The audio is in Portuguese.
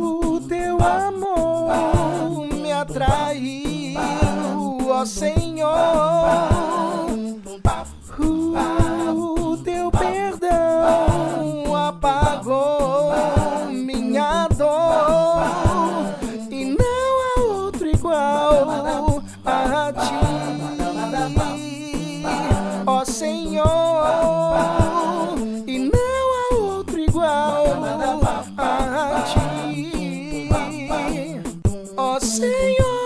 O teu amor me atraiu, ó Senhor. a ti, ó Senhor, e não há outro igual a ti, ó Senhor.